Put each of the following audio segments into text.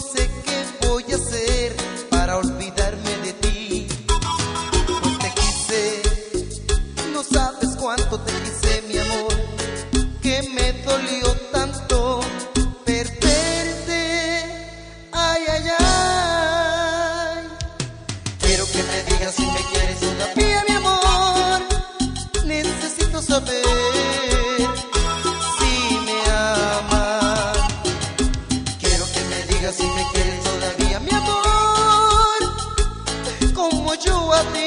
sé qué voy a hacer para olvidarme de ti. No te quise, no sabes cuánto te como yo a ti.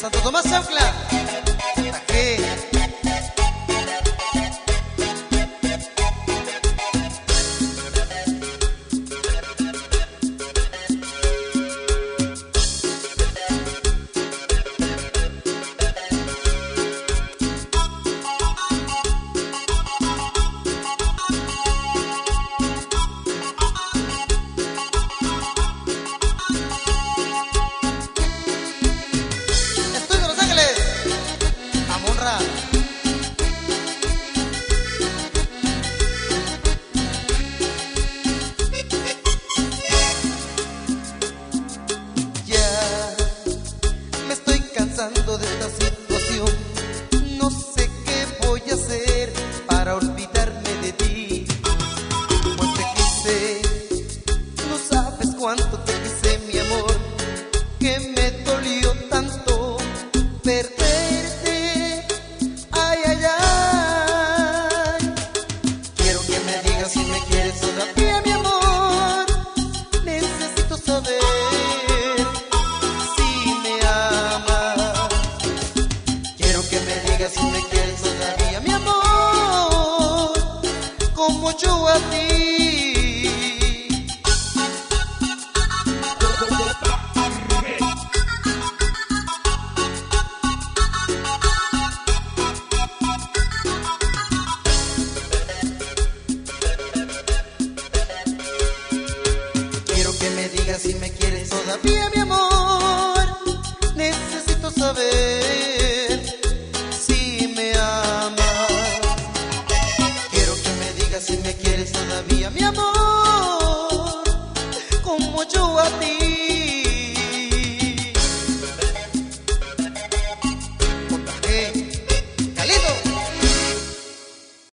Santo Tomás Aucla, ¿para qué? you. mucho a ti. Quiero que me digas si me quieres todavía, mi amor. Necesito saber. todavía mi amor, como yo a ti.